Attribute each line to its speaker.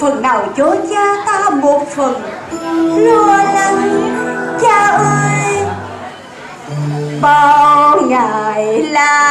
Speaker 1: phần nào cho cha ta một phần. Lo lắng cha ơi bao ngày là